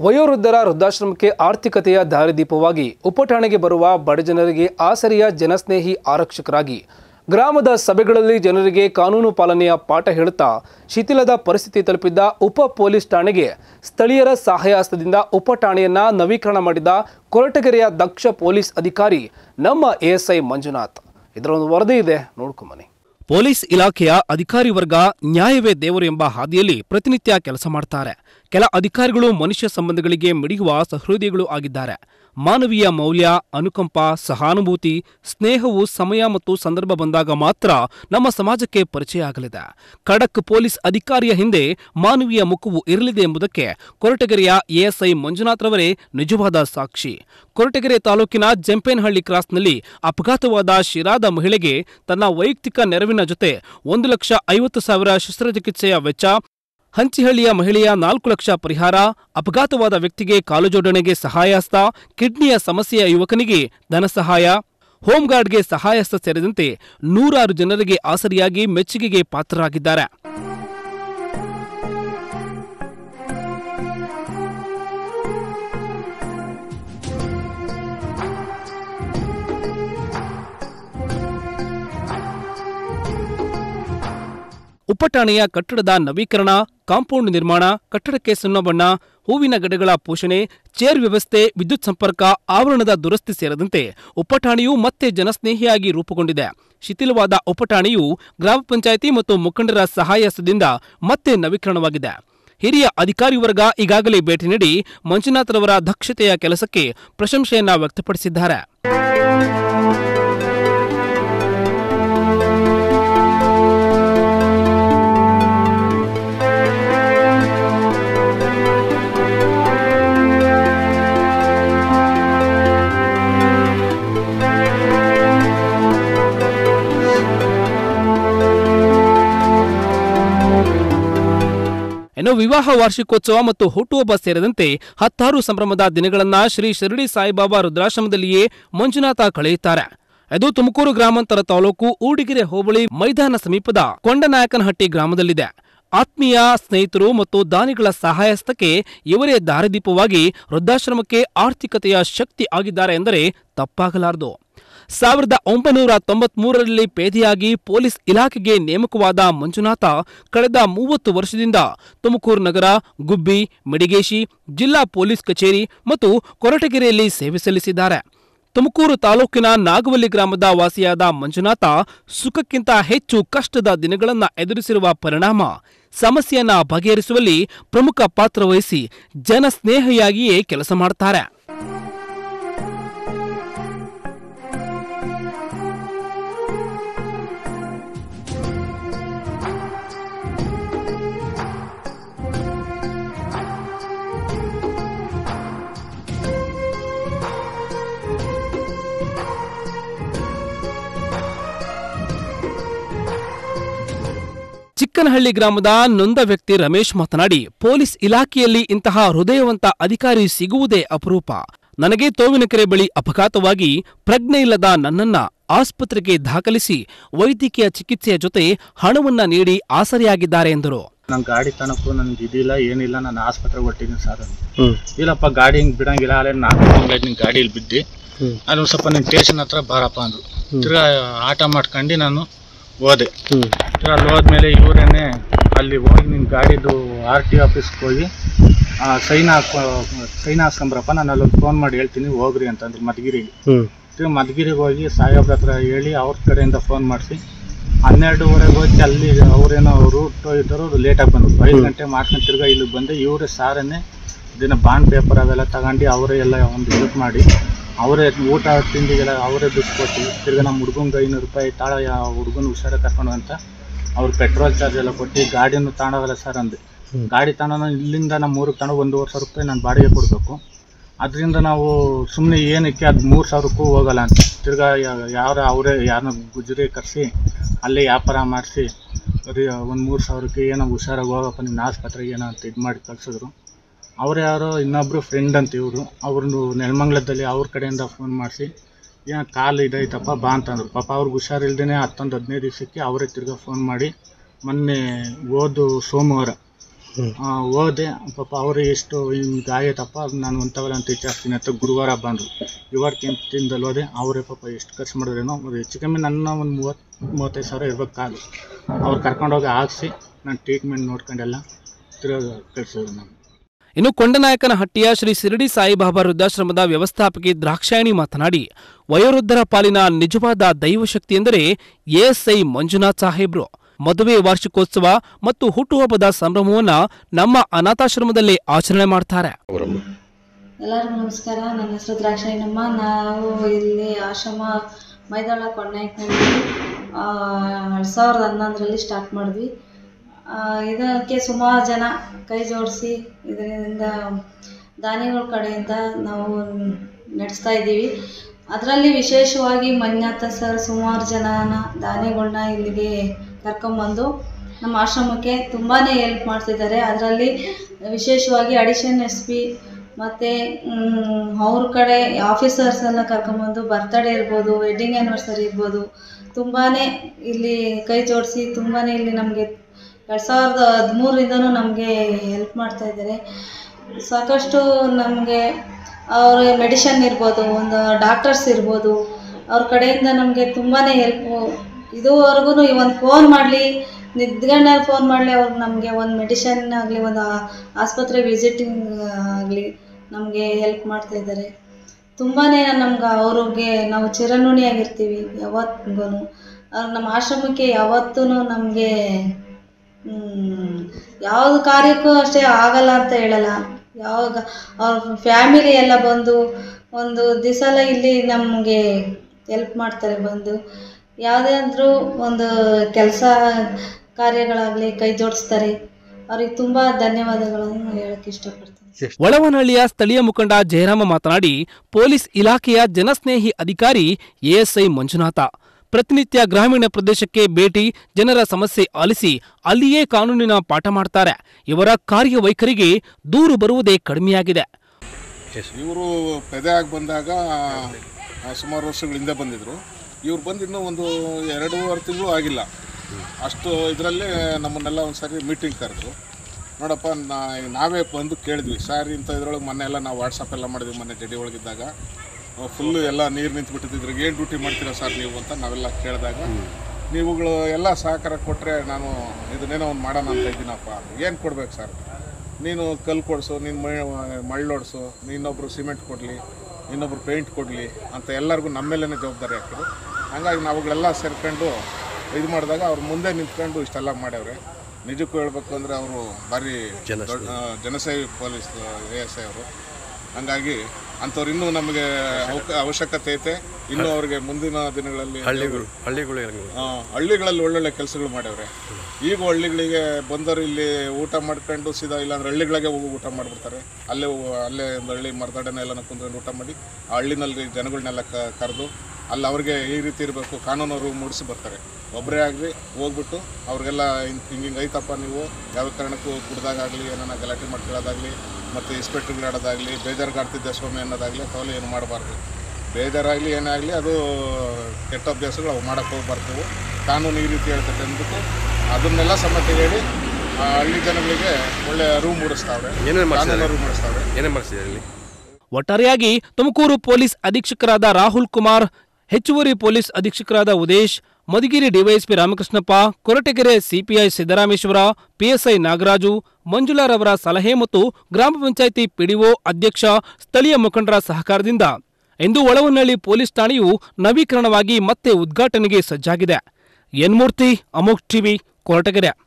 ವಯೋವೃದ್ಧರ ವೃದ್ಧಾಶ್ರಮಕ್ಕೆ ಆರ್ಥಿಕತೆಯ ದಾರಿದೀಪವಾಗಿ ಉಪಠಾಣೆಗೆ ಬರುವ ಬಡಜನರಿಗೆ ಆಸರೆಯ ಜನಸ್ನೇಹಿ ಆರಕ್ಷಕರಾಗಿ ಗ್ರಾಮದ ಸಭೆಗಳಲ್ಲಿ ಜನರಿಗೆ ಕಾನೂನು ಪಾಲನೆಯ ಪಾಠ ಹೇಳುತ್ತಾ ಶಿಥಿಲದ ಪರಿಸ್ಥಿತಿ ತಲುಪಿದ್ದ ಉಪ ಪೊಲೀಸ್ ಠಾಣೆಗೆ ಸ್ಥಳೀಯರ ಸಹಾಯಹಸ್ತದಿಂದ ಉಪ ಠಾಣೆಯನ್ನ ನವೀಕರಣ ಮಾಡಿದ ಕೊರಟಗೆರೆಯ ದಕ್ಷ ಪೊಲೀಸ್ ಅಧಿಕಾರಿ ನಮ್ಮ ಎಎಸ್ಐ ಮಂಜುನಾಥ್. ಇದರ ಒಂದು ವರದಿ ಇದೆ ನೋಡ್ಕೊಂಬನಿ ಪೊಲೀಸ್ ಇಲಾಖೆಯ ಅಧಿಕಾರಿ ವರ್ಗ ನ್ಯಾಯವೇ ದೇವರು ಎಂಬ ಹಾದಿಯಲ್ಲಿ ಪ್ರತಿನಿತ್ಯ ಕೆಲಸ ಮಾಡ್ತಾರೆ. ಕೆಲ ಅಧಿಕಾರಿಗಳು ಮನುಷ್ಯ ಸಂಬಂಧಗಳಿಗೆ ಮಿಡಿಯುವ ಸಹೃದಯಗಳು ಆಗಿದ್ದಾರೆ. ಮಾನವೀಯ ಮೌಲ್ಯ, ಅನುಕಂಪ, ಸಹಾನುಭೂತಿ, ಸ್ನೇಹವು ಸಮಯ ಮತ್ತು ಸಂದರ್ಭ ಬಂದಾಗ ಮಾತ್ರ ನಮ್ಮ ಸಮಾಜಕ್ಕೆ ಪರಿಚಯ ಆಗಲಿದೆ. ಖಡಕ್ ಪೊಲೀಸ್ ಅಧಿಕಾರಿಯ ಹಿಂದೆ ಮಾನವೀಯ ಮುಖವು ಇರಲಿದೆ ಎಂಬುದಕ್ಕೆ ಕೊರಟಗೆರೆಯ ಎಎಸ್ಐ ಮಂಜುನಾಥ್ರವರೇ ನಿಜವಾದ ಸಾಕ್ಷಿ. ಕೊರಟಗೆರೆ ತಾಲೂಕಿನ ಜಂಪೇನಹಳ್ಳಿ ಕ್ರಾಸ್ನಲ್ಲಿ ಅಪಘಾತವಾದ ಶಿರಾದ ಮಹಿಳೆಗೆ ತನ್ನ ವೈಯಕ್ತಿಕ ನೆರವಿನ ಜೊತೆ ಒಂದು ಲಕ್ಷ ಐವತ್ತು ಸಾವಿರ ಶಸ್ತ್ರಚಿಕಿತ್ಸೆಯ ವೆಚ್ಚ ಹಂಚಿಹಳ್ಳಿಯ ಮಹಿಳೆಯ ನಾಲ್ಕು ಲಕ್ಷ ಪರಿಹಾರ, ಅಪಘಾತವಾದ ವ್ಯಕ್ತಿಗೆ ಕಾಲು ಜೋಡಣೆಗೆ ಸಹಾಯಹಸ್ತ, ಕಿಡ್ನಿಯ ಸಮಸ್ಯೆಯ ಯುವಕನಿಗೆ ಧನ ಸಹಾಯ ಹೋಂಗಾರ್ಡ್ಗೆ ಸಹಾಯಹಸ್ತ ಸೇರಿದಂತೆ ನೂರಾರು ಜನರಿಗೆ ಆಸರಿಯಾಗಿ ಮೆಚ್ಚುಗೆಗೆ ಪಾತ್ರರಾಗಿದ್ದಾರೆ. ಉಪಠಾಣೆಯ ಕಟ್ಟಡದ ನವೀಕರಣ, ಕಾಂಪೌಂಡ್ ನಿರ್ಮಾಣ, ಕಟ್ಟಡಕ್ಕೆ ಸುಣ್ಣ ಬಣ್ಣ, ಹೂವಿನ ಗಿಡಗಳ ಪೋಷಣೆ, ಚೇರ್ ವ್ಯವಸ್ಥೆ, ವಿದ್ಯುತ್ ಸಂಪರ್ಕ, ಆವರಣದ ದುರಸ್ತಿ ಸೇರಿದಂತೆ ಉಪಠಾಣೆಯು ಮತ್ತೆ ಜನಸ್ನೇಹಿಯಾಗಿ ರೂಪುಗೊಂಡಿದೆ. ಶಿಥಿಲವಾದ ಉಪಠಾಣೆಯು ಗ್ರಾಮ ಪಂಚಾಯಿತಿ ಮತ್ತು ಮುಖಂಡರ ಸಹಾಯಸದಿಂದ ಮತ್ತೆ ನವೀಕರಣವಾಗಿದೆ. ಹಿರಿಯ ಅಧಿಕಾರಿ ವರ್ಗ ಈಗಾಗಲೇ ಭೇಟಿ ನೀಡಿ ಮಂಜುನಾಥ್ರವರ ದಕ್ಷತೆಯ ಕೆಲಸಕ್ಕೆ ಪ್ರಶಂಸೆಯನ್ನ ವ್ಯಕ್ತಪಡಿಸಿದ್ದಾರೆ. ಇನ್ನು ವಿವಾಹ ವಾರ್ಷಿಕೋತ್ಸವ ಮತ್ತು ಹುಟ್ಟುಹಬ್ಬ ಸೇರಿದಂತೆ ಹತ್ತಾರು ಸಂಭ್ರಮದ ದಿನಗಳನ್ನ ಶ್ರೀ ಶಿರಡಿ ಸಾಯಿಬಾಬಾ ರುದ್ರಾಶ್ರಮದಲ್ಲಿಯೇ ಮಂಜುನಾಥ ಕಳೆಯುತ್ತಾರೆ. ಇದು ತುಮಕೂರು ಗ್ರಾಮಾಂತರ ತಾಲೂಕು ಊಡಿಗೆರೆ ಹೋಬಳಿ ಮೈದಾನ ಸಮೀಪದ ಕೊಂಡನಾಯಕನಹಟ್ಟಿ ಗ್ರಾಮದಲ್ಲಿದೆ. ಆತ್ಮೀಯ ಸ್ನೇಹಿತರು ಮತ್ತು ದಾನಿಗಳ ಸಹಾಯಸ್ಥಕ್ಕೆ ಇವರೇ ದಾರಿದೀಪವಾಗಿ ವೃದ್ಧಾಶ್ರಮಕ್ಕೆ ಆರ್ಥಿಕತೆಯ ಶಕ್ತಿ ಆಗಿದ್ದಾರೆ ಎಂದರೆ ತಪ್ಪಾಗಲಾರದು. ಸಾವಿರದ ಒಂಬೈನೂರ ತೊಂಬತ್ಮೂರರಲ್ಲಿ ಪೇದೆಯಾಗಿ ಪೊಲೀಸ್ ಇಲಾಖೆಗೆ ನೇಮಕವಾದ ಮಂಜುನಾಥ ಕಳೆದ ಮೂವತ್ತು ವರ್ಷದಿಂದ ತುಮಕೂರು ನಗರ, ಗುಬ್ಬಿ, ಮಡಿಗೇಶಿ, ಜಿಲ್ಲಾ ಪೊಲೀಸ್ ಕಚೇರಿ ಮತ್ತು ಕೊರಟಗೆರೆಯಲ್ಲಿ ಸೇವೆ ಸಲ್ಲಿಸಿದ್ದಾರೆ. ತುಮಕೂರು ತಾಲೂಕಿನ ನಾಗವಲ್ಲಿ ಗ್ರಾಮದ ವಾಸಿಯಾದ ಮಂಜುನಾಥ ಸುಖಕ್ಕಿಂತ ಹೆಚ್ಚು ಕಷ್ಟದ ದಿನಗಳನ್ನು ಎದುರಿಸಿರುವ ಪರಿಣಾಮ ಸಮಸ್ಯೆಯನ್ನು ಬಗೆಹರಿಸುವಲ್ಲಿ ಪ್ರಮುಖ ಪಾತ್ರ ವಹಿಸಿ ಜನಸ್ನೇಹಿಯಾಗಿಯೇ ಕೆಲಸ ಮಾಡ್ತಾರೆ. ಚಿಕ್ಕನಹಳ್ಳಿ ಗ್ರಾಮದ ನೊಂದ ವ್ಯಕ್ತಿ ರಮೇಶ್ ಮಾತನಾಡಿ ಪೊಲೀಸ್ ಇಲಾಖೆಯಲ್ಲಿ ಇಂತಹ ಹೃದಯವಂತ ಅಧಿಕಾರಿ ಸಿಗುವುದೇ ಅಪರೂಪ. ನನಗೆ ತೋವಿನಕೆರೆ ಬಳಿ ಅಪಘಾತವಾಗಿ ಪ್ರಜ್ಞೆ ಇಲ್ಲದ ನನ್ನನ್ನ ಆಸ್ಪತ್ರೆಗೆ ದಾಖಲಿಸಿ ವೈದ್ಯಕೀಯ ಚಿಕಿತ್ಸೆಯ ಜೊತೆ ಹಣವನ್ನ ನೀಡಿ ಆಸರೆಯಾಗಿದ್ದಾರೆ ಎಂದರು. ನನ್ನ ಗಾಡಿ ತನಕು ನನ್ಗೆ ಇದಿಲ್ಲ ಏನಿಲ್ಲ ನಾನು ಆಸ್ಪತ್ರೆಗೆ ಹೊಟ್ಟಿದ್ದೀನಿ ಸರ್ ಅಂದೆ. ಇಲ್ಲಪ್ಪ ಗಾಡಿ ಹಿಂಗೆ ಬಿಡಂಗಿಲ್ಲ ಅಲ್ಲೇ ನಾಲ್ಕು ತಿಂಗಳಾಯ್ತು ನಿನ್ನ ಗಾಡಿಯಲ್ಲಿ ಬಿದ್ದು. ಅಲ್ಲಿ ಸ್ವಲ್ಪ ನಿನ್ನ ಸ್ಟೇಷನ್ ಹತ್ರ ಬಾರಪ್ಪ ಅಂದ್ರು. ತಿರ್ಗಾ ಆಟ ಮಾಡ್ಕೊಂಡು ನಾನು ಹೋದೆ. ಅಲ್ಲಿ ಹೋದ್ಮೇಲೆ ಇವರೇನೆ ಅಲ್ಲಿ ಹೋಗಿ ನಿನ್ನ ಗಾಡಿದು ಆರ್ ಟಿ ಆಫೀಸ್ಗೆ ಹೋಗಿ ಸೈನ್ ಹಾಕೋ ಸೈನ್ ಹಾಕ್ಸ್ಕೊಂಬ್ರಪ್ಪ ನಾನು ಅಲ್ಲೊಂದು ಫೋನ್ ಮಾಡಿ ಹೇಳ್ತೀನಿ ಹೋಗ್ರಿ ಅಂತಂದ್ರು ಮಧುಗಿರಿಗೆ ತಿರ್ಗಿ ಮಧುಗಿರಿಗೆ ಹೋಗಿ ಸಾಹೇಬ್ರ ಹತ್ರ ಹೇಳಿ ಅವ್ರ ಕಡೆಯಿಂದ ಫೋನ್ ಮಾಡಿಸಿ. ಹನ್ನೆರಡುವರೆಗೆ ಹೋಗಿ ಅಲ್ಲಿ ಅವ್ರೇನೋ ರೂಟ್ ಇದ್ದರು ಲೇಟಾಗಿ ಬಂದ್ರು ಐದು ಗಂಟೆ ಮಾಡ್ಕೊಂಡು ತಿರ್ಗಾ ಇಲ್ಲಿಗೆ ಬಂದೆ. ಇವರೇ ಸಾರನ್ನೇ ದಿನ ಬಾಂಡ್ ಪೇಪರ್ ಅವೆಲ್ಲ ತಗೊಂಡು ಅವರೇ ಎಲ್ಲ ಒಂದು ಇದು ಮಾಡಿ ಅವರೇ ಊಟ ತಿಂಡಿಗೆಲ್ಲ ಅವರೇ ದುಡ್ಡು ಕೊಟ್ಟು ತಿರ್ಗಿ ನಮ್ಮ ಹುಡ್ಗಂಗೆ ಐನೂರು ರೂಪಾಯಿ ತಾಳ ಹುಡುಗನ ಹುಷಾರ ಕರ್ಕೊಂಡು ಅಂತ ಅವ್ರು ಪೆಟ್ರೋಲ್ ಚಾರ್ಜ್ ಎಲ್ಲ ಕೊಟ್ಟು ಗಾಡಿನೂ ತಗೊಂಡೋಗಲ್ಲ ಸರ್ ಅಂದೆ. ಗಾಡಿ ತಾಣ ಇಲ್ಲಿಂದ ನಮ್ಮ ಊರಿಗೆ ತಗೊಂಡು ಒಂದೂವರೆ ಸಾವಿರ ರೂಪಾಯಿ ನಾನು ಬಾಡಿಗೆ ಕೊಡಬೇಕು. ಅದರಿಂದ ನಾವು ಸುಮ್ಮನೆ ಏನಕ್ಕೆ ಅದು ಮೂರು ಸಾವಿರಕ್ಕೂ ಹೋಗಲ್ಲ ಅಂತ. ತಿರ್ಗಾ ಯಾರು ಯಾರ ಅವರೇ ಯಾರನ್ನ ಗುಜರಿ ಕರೆಸಿ ಅಲ್ಲೇ ವ್ಯಾಪಾರ ಮಾಡಿಸಿ ಒಂದು ಮೂರು ಸಾವಿರಕ್ಕೆ ಏನೋ ಹುಷಾರಾಗಿ ಹೋಗಪ್ಪ ನಿಮ್ಮ ಆಸ್ಪತ್ರೆಗೆ ಏನೋ ಅಂತ ಇದು ಮಾಡಿ ಕಳ್ಸಿದ್ರು. ಅವ್ರು ಯಾರೋ ಇನ್ನೊಬ್ಬರು ಫ್ರೆಂಡ್ ಅಂತ ಇವರು ಅವ್ರನ್ನು ನೆಲಮಂಗ್ಲದಲ್ಲಿ ಅವ್ರ ಕಡೆಯಿಂದ ಫೋನ್ ಮಾಡಿಸಿ ಏನೋ ಕಾಲು ಇದಾಯ್ತಪ್ಪ ಬಾ ಅಂತಂದ್ರು. ಪಾಪ ಅವ್ರಿಗೆ ಹುಷಾರಿಲ್ದೇ ಹತ್ತೊಂದು ಹದಿನೈದು ದಿವಸಕ್ಕೆ ಅವರೇ ತಿರ್ಗಾ ಫೋನ್ ಮಾಡಿ ಮೊನ್ನೆ ಓದು ಸೋಮವಾರ. ಹೋದೆ ಪಾಪ ಅವ್ರಿಗೆ ಎಷ್ಟು ಹಿಂಗೆ ಗಾಯತಪ್ಪ ನಾನು ಒಂಥವಲ್ಲ ಅಂತ ವಿಚಾರಿಸ್ತೀನಿ ಅಂತ ಗುರುವಾರ ಬಂದರು. ಇವತ್ತಿಂದಲ್ಲಿ ಹೋದೆ ಅವರೇ ಪಾಪ ಎಷ್ಟು ಖರ್ಚು ಮಾಡಿದ್ರೇನೋ ಹೆಚ್ಚು ಕಮ್ಮಿ ನನ್ನ ಒಂದು ಮೂವತ್ತು ಮೂವತ್ತೈದು ಸಾವಿರ ಇರ್ಬೇಕು ಕಾಲು. ಅವ್ರು ಕರ್ಕೊಂಡೋಗಿ ಹಾಕ್ಸಿ ನಾನು ಟ್ರೀಟ್ಮೆಂಟ್ ನೋಡ್ಕೊಂಡೆಲ್ಲ ತಿರ್ಗಿ ಕಳಿಸಿದ್ರು ನಾನು ಇನ್ನು ಕೊಂಡನಾಯಕನಹಟ್ಟಿಯ ಶ್ರೀ ಶಿರಡಿ ಸಾಯಿಬಾಬಾ ವೃದ್ಧಾಶ್ರಮದ ವ್ಯವಸ್ಥಾಪಕಿ ದ್ರಾಕ್ಷಾಯಣಿ ಮಾತನಾಡಿ ವಯೋವೃದ್ಧರ ಪಾಲಿನ ನಿಜವಾದ ದೈವಶಕ್ತಿ ಎಂದರೆ ಎಎಸ್ಐ ಮಂಜುನಾಥ್ ಸಾಹೇಬ್ರು. ಮದುವೆ ವಾರ್ಷಿಕೋತ್ಸವ ಮತ್ತು ಹುಟ್ಟುಹಬ್ಬದ ಸಂಭ್ರಮವನ್ನು ನಮ್ಮ ಅನಾಥಾಶ್ರಮದಲ್ಲಿ ಆಚರಣೆ ಮಾಡ್ತಾರೆ. ಎಲ್ಲರಿಗೂ ನಮಸ್ಕಾರ. ನನ್ನ ಹೆಸರು ದ್ರಾಕ್ಷಾಯಣಮ್ಮ. ನಾವು ಇಲ್ಲಿ ಆಶ್ರಮ ಮೈದಾಳ ಕೊಂಡಾಯಕ್ನಲ್ಲಿ ಎರಡು ಸಾವಿರದ ಹನ್ನೊಂದರಲ್ಲಿ ಸ್ಟಾರ್ಟ್ ಮಾಡಿದ್ವಿ. ಇದಕ್ಕೆ ಸುಮಾರು ಜನ ಕೈ ಜೋಡಿಸಿ ಇದರಿಂದ ದಾನಿಗಳ ಕಡೆಯಿಂದ ನಾವು ನಡೆಸ್ತಾ ಇದ್ದೀವಿ. ಅದರಲ್ಲಿ ವಿಶೇಷವಾಗಿ ಮಂಜುನಾಥ ಸರ್ ಸುಮಾರು ಜನನ ದಾನಿಗಳನ್ನ ಇಲ್ಲಿಗೆ ಕರ್ಕೊಂಬಂದು ನಮ್ಮ ಆಶ್ರಮಕ್ಕೆ ತುಂಬಾ ಹೆಲ್ಪ್ ಮಾಡ್ತಿದ್ದಾರೆ. ಅದರಲ್ಲಿ ವಿಶೇಷವಾಗಿ ಅಡಿಷನ್ ಎಸ್ ಪಿ ಮತ್ತು ಅವ್ರ ಕಡೆ ಆಫೀಸರ್ಸ್ ಎಲ್ಲ ಕರ್ಕೊಂಬಂದು ಬರ್ತ್ಡೇ ಇರ್ಬೋದು ವೆಡ್ಡಿಂಗ್ ಆ್ಯನಿವರ್ಸರಿ ಇರ್ಬೋದು ತುಂಬಾ ಇಲ್ಲಿ ಕೈ ಜೋಡಿಸಿ ತುಂಬಾ ಇಲ್ಲಿ ನಮಗೆ ಎರಡು ಸಾವಿರದ ಹದಿಮೂರರಿಂದನೂ ನಮಗೆ ಹೆಲ್ಪ್ ಮಾಡ್ತಾ ಇದ್ದಾರೆ. ಸಾಕಷ್ಟು ನಮಗೆ ಅವ್ರ ಮೆಡಿಷನ್ ಇರ್ಬೋದು, ಒಂದು ಡಾಕ್ಟರ್ಸ್ ಇರ್ಬೋದು, ಅವ್ರ ಕಡೆಯಿಂದ ನಮಗೆ ತುಂಬಾ ಹೆಲ್ಪು ಇದುವರೆಗೂ ಒಂದು ಫೋನ್ ಮಾಡಲಿ ನಿದ್ಗಣ್ಣಲ್ಲಿ ಫೋನ್ ಮಾಡಲಿ, ಅವ್ರು ನಮಗೆ ಒಂದು ಮೆಡಿಷನ್ ಆಗಲಿ, ಒಂದು ಆಸ್ಪತ್ರೆ ವಿಸಿಟಿಂಗ್ ಆಗಲಿ ನಮಗೆ ಹೆಲ್ಪ್ ಮಾಡ್ತಾ ಇದ್ದಾರೆ. ತುಂಬಾ ನಮ್ಗೆ ಅವ್ರಿಗೆ ನಾವು ಚಿರಋಣಿಯಾಗಿರ್ತೀವಿ ಯಾವತ್ತಿಗೂ ಅವ್ರು ನಮ್ಮ ಆಶ್ರಮಕ್ಕೆ ಯಾವತ್ತೂ ನಮಗೆ ಯಾವುದು ಕಾರ್ಯಕ್ಕೂ ಅಷ್ಟೇ ಆಗಲ್ಲ ಅಂತ ಹೇಳಲ್ಲ. ಯಾವಾಗ ಅವ್ರ ಫ್ಯಾಮಿಲಿ ಎಲ್ಲ ಬಂದು ಒಂದು ದಿವಸ ಎಲ್ಲ ಇಲ್ಲಿ ನಮಗೆ ಹೆಲ್ಪ್ ಮಾಡ್ತಾರೆ ಬಂದು. ಯಾವುದೇ ಅಂದರೂ ಒಂದು ಕೆಲಸ ಕಾರ್ಯಗಳಾಗಲಿ ಕೈ ಜೋಡಿಸ್ತಾರೆ. ಅವ್ರಿಗೆ ತುಂಬ ಧನ್ಯವಾದಗಳನ್ನು ಹೇಳಕ್ಕೆ ಇಷ್ಟಪಡ್ತೀನಿ. ಒಳವನಹಳ್ಳಿಯ ಸ್ಥಳೀಯ ಮುಖಂಡ ಜಯರಾಮ ಮಾತನಾಡಿ, ಪೊಲೀಸ್ ಇಲಾಖೆಯ ಜನಸ್ನೇಹಿ ಅಧಿಕಾರಿ ಎಎಸ್ಐ ಮಂಜುನಾಥ. ಪ್ರತಿನಿತ್ಯ ಗ್ರಾಮೀಣ ಪ್ರದೇಶಕ್ಕೆ ಭೇಟಿ, ಜನರ ಸಮಸ್ಯೆ ಆಲಿಸಿ ಅಲ್ಲಿಯೇ ಕಾನೂನಿನ ಪಾಠ ಮಾಡ್ತಾರೆ. ಇವರ ಕಾರ್ಯವೈಖರಿಗೆ ದೂರು ಬರುವುದೇ ಕಡಿಮೆಯಾಗಿದೆ. ಇವರು ಪೆದೆ ಆಗಿ ಬಂದಾಗ ಸುಮಾರು ವರ್ಷಗಳಿಂದ ಬಂದಿದ್ರು. ಇವ್ರು ಬಂದು ಇನ್ನೂ ಒಂದು ಎರಡೂವರೆ ತಿಂಗಳು ಆಗಿಲ್ಲ. ಅಷ್ಟು ಇದರಲ್ಲೇ ನಮ್ಮನ್ನೆಲ್ಲ ಒಂದು ಸಾರಿ ಮೀಟಿಂಗ್ ಕರೆದ್ರು. ನೋಡಪ್ಪ, ನಾ ನಾವೇ ಬಂದು ಕೇಳಿದ್ವಿ. ಸರ್ ಇಂಥ ಇದ್ರೊಳಗೆ ಮೊನ್ನೆ ಎಲ್ಲ ನಾವು ವಾಟ್ಸಪ್ ಎಲ್ಲ ಮಾಡಿದ್ವಿ, ಮೊನ್ನೆ ಜಡಿ ಒಳಗಿದ್ದಾಗ. ಫುಲ್ಲು ಎಲ್ಲ ನೀರು ನಿಂತು ಏನು ಡ್ಯೂಟಿ ಮಾಡ್ತೀರಾ ಸರ್ ನೀವು ಅಂತ ನಾವೆಲ್ಲ ಕೇಳಿದಾಗ ನೀವುಗಳು ಎಲ್ಲ ಸಹಕಾರ ಕೊಟ್ಟರೆ ನಾನು ಇದನ್ನೇನೋ ಒಂದು ಮಾಡೋಣ ಅಂತ ಇದ್ದೀನಪ್ಪ. ಏನು ಕೊಡ್ಬೇಕು ಸರ್ ನೀನು ಕಲ್ಲು ಕೊಡಿಸು ನೀನು ಮಳ್ಳೋಡಿಸು ಇನ್ನೊಬ್ಬರು ಸಿಮೆಂಟ್ ಕೊಡಲಿ ಇನ್ನೊಬ್ರು ಪೇಂಟ್ ಕೊಡಲಿ ಅಂತ ಎಲ್ಲರಿಗೂ ನಮ್ಮ ಮೇಲೇ ಜವಾಬ್ದಾರಿ ಹಾಕಿದ್ರು. ಹಂಗಾಗಿ ನಾವುಗಳೆಲ್ಲ ಸೇರ್ಕೊಂಡು ಇದು ಮಾಡಿದಾಗ ಅವ್ರು ಮುಂದೆ ನಿಂತ್ಕೊಂಡು ಇಷ್ಟೆಲ್ಲ ಮಾಡ್ಯವ್ರೆ. ನಿಜಕ್ಕೂ ಹೇಳ್ಬೇಕು ಅಂದರೆ ಅವರು ಭಾರಿ ಜನಸೇವಿ ಪೊಲೀಸ್ ಎ ಎಸ್ ಐ ಅವರು. ಹಂಗಾಗಿ ಅಂಥವ್ರು ಇನ್ನೂ ನಮಗೆ ಅವಶ್ಯಕತೆ ಐತೆ. ಇನ್ನು ಅವ್ರಿಗೆ ಮುಂದಿನ ದಿನಗಳಲ್ಲಿ ಹಳ್ಳಿಗಳು ಹಳ್ಳಿಗಳು ಹಳ್ಳಿಗಳಲ್ಲಿ ಒಳ್ಳೊಳ್ಳೆ ಕೆಲಸಗಳು ಮಾಡ್ಯವ್ರೆ. ಈಗ ಹಳ್ಳಿಗಳಿಗೆ ಬಂದವರು ಇಲ್ಲಿ ಊಟ ಮಾಡ್ಕೊಂಡು ಸೀದಾ ಇಲ್ಲಾಂದ್ರೆ ಹಳ್ಳಿಗಳಿಗೆ ಹೋಗಿ ಊಟ ಮಾಡಿಬಿಡ್ತಾರೆ. ಅಲ್ಲೇ ಅಲ್ಲೇ ಒಂದು ಹಳ್ಳಿ ಮರದಡನೆ ಎಲ್ಲ ಕುಂತ್ಕೊಂಡು ಊಟ ಮಾಡಿ ಆ ಹಳ್ಳಿನಲ್ಲಿ ಜನಗಳನ್ನೆಲ್ಲ ಕರೆದು ಅಲ್ಲಿ ಅವ್ರಿಗೆ ಈ ರೀತಿ ಇರಬೇಕು ಕಾನೂನು ಕಾನೂನವರು ಮೂಡಿಸಿ ಬರ್ತಾರೆ. ಒಬ್ಬರೇ ಆಗಲಿ ಹೋಗ್ಬಿಟ್ಟು ಅವ್ರಿಗೆಲ್ಲ ಹಿಂಗೆ ಹಿಂಗೆ ಐತಪ್ಪ ನೀವು. ಯಾವ ಕಾರಣಕ್ಕೂ ಕುಡ್ದಾಗಲಿ ಏನನ್ನ ಗಲಾಟೆ ಮಾಡ್ಕೊಳ್ಳೋದಾಗಲಿ ಮತ್ತು ಇಸ್ಪೆಟ್ರುಗಳಾಡೋದಾಗಲಿ ಬೇಜಾರುಗಾಡ್ತಿದ್ದೆ ಸ್ವಾಮಿ ಅನ್ನೋದಾಗಲಿ ಅಥವಾ ಏನು ಮಾಡಬಾರ್ದು. ಬೇಜಾರಾಗಲಿ ಏನಾಗಲಿ ಅದು ಕೆಟ್ಟ ಅಭ್ಯಾಸಗಳು ಅವು ಮಾಡೋಕ್ಕೆ ಹೋಗ್ಬಾರ್ದು ಕಾನೂನು ಈ ರೀತಿ ಹೇಳ್ತಾರೆ ಅಂದ್ಬಿಟ್ಟು ಅದನ್ನೆಲ್ಲ ಸಮಸ್ಯೆ ಹೇಳಿ ಆ ಹಳ್ಳಿ ಜನಗಳಿಗೆ ಒಳ್ಳೆ ರೂಮ್ ಮೂಡಿಸ್ತಾವೆ ಏನೇನು ಕಾನೂನು ಏನೇ ಅರಿವು ಮೂಡಿಸ್ತಾವ್ರೆ. ಇಲ್ಲಿ? ಒಟ್ಟಾರೆಯಾಗಿ ತುಮಕೂರು ಪೊಲೀಸ್ ಅಧೀಕ್ಷಕರಾದ ರಾಹುಲ್ ಕುಮಾರ್ ಹೆಚ್ಚುವರಿ police ಅಧೀಕ್ಷಕರಾದ Udesh, Madhugiri DySP Ramakrishnappa, Koratagere CPI Siddarameshwara, PSI Nagaraju ಮಂಜುಳಾರವರ ಸಲಹೆ ಮತ್ತು ಗ್ರಾಮ ಪಂಚಾಯಿತಿ ಪಿಡಿಒ ಅಧ್ಯಕ್ಷ, ಸ್ಥಳೀಯ ಮುಖಂಡರ ಸಹಕಾರದಿಂದ. ಇಂದು ಒಳವನಹಳ್ಳಿ ಪೊಲೀಸ್ ಠಾಣೆಯು ನವೀಕರಣವಾಗಿ ಮತ್ತೆ ಉದ್ಘಾಟನೆಗೆ ಸಜ್ಜಾಗಿದೆ. ಎನ್ಮೂರ್ತಿ ಅಮೋಕ್ ಟಿವಿ, ಕೊರಟಗೆರೆ.